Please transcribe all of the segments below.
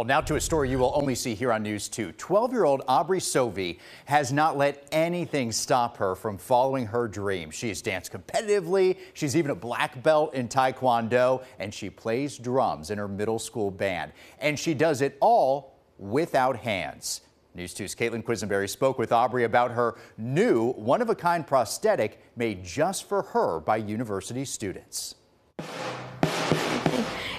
Well, now to a story you will only see here on News 2. 12 year old Aubrey Sovey has not let anything stop her from following her dream. She has danced competitively, she's even a black belt in Taekwondo, and she plays drums in her middle school band. And she does it all without hands. News 2's Caitlin Quisenberry spoke with Aubrey about her new one of a kind prosthetic made just for her by university students.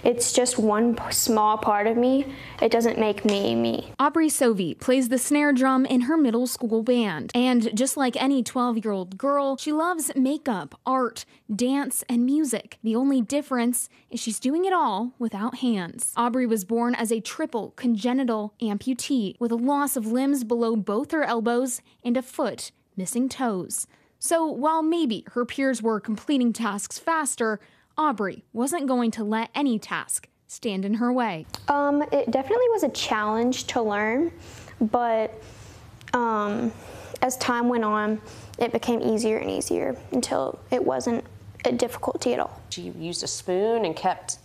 It's just one small part of me. It doesn't make me me. Aubrey Sovey plays the snare drum in her middle school band. And just like any 12 year old girl, she loves makeup, art, dance, and music. The only difference is she's doing it all without hands. Aubrey was born as a triple congenital amputee with a loss of limbs below both her elbows and a foot missing toes. So while maybe her peers were completing tasks faster, Aubrey wasn't going to let any task stand in her way. Um, it definitely was a challenge to learn, but um, as time went on, it became easier and easier until it wasn't a difficulty at all. She used a spoon and kept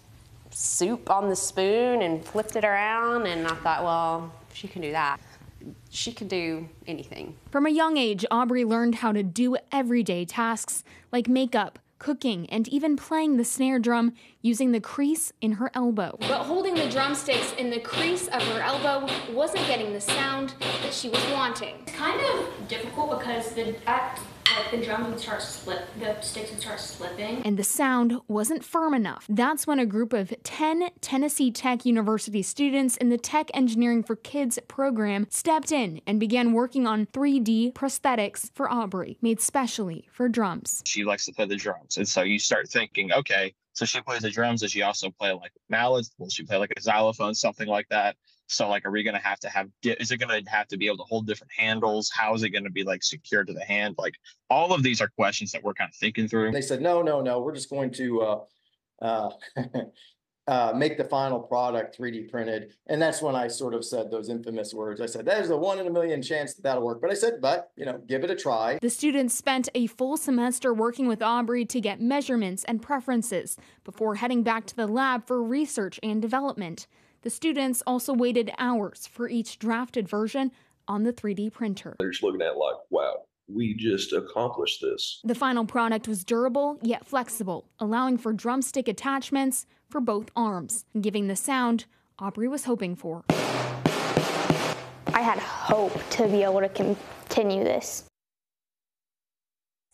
soup on the spoon and flipped it around, and I thought, well, she can do that. She can do anything. From a young age, Aubrey learned how to do everyday tasks like makeup, cooking, and even playing the snare drum using the crease in her elbow. But holding the drumsticks in the crease of her elbow wasn't getting the sound that she was wanting. It's kind of difficult because the at like the drums would start slip, the sticks would start slipping. And the sound wasn't firm enough. That's when a group of 10 Tennessee Tech University students in the Tech Engineering for Kids program stepped in and began working on 3D prosthetics for Aubrey, made specially for drums. She likes to play the drums. And so you start thinking, okay, so she plays the drums. Does she also play like mallets? Will she play like a xylophone, something like that? So like, are we going to have to have, is it going to have to be able to hold different handles? How is it going to be like secured to the hand? Like all of these are questions that we're kind of thinking through. They said, no, no, no, we're just going to, uh, uh, uh, make the final product 3D printed. And that's when I sort of said those infamous words. I said, there's a one in a million chance that that'll work. But I said, but, you know, give it a try. The students spent a full semester working with Aubrey to get measurements and preferences before heading back to the lab for research and development. The students also waited hours for each drafted version on the 3D printer. They're just looking at like, wow, we just accomplished this. The final product was durable yet flexible, allowing for drumstick attachments for both arms, giving the sound Aubrey was hoping for. I had hope to be able to continue this.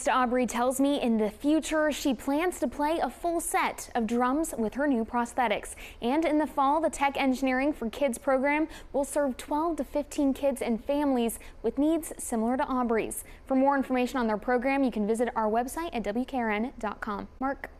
Aubrey tells me in the future she plans to play a full set of drums with her new prosthetics. And in the fall, the Tech Engineering for Kids program will serve 12 to 15 kids and families with needs similar to Aubrey's. For more information on their program, you can visit our website at WKRN.com. Mark.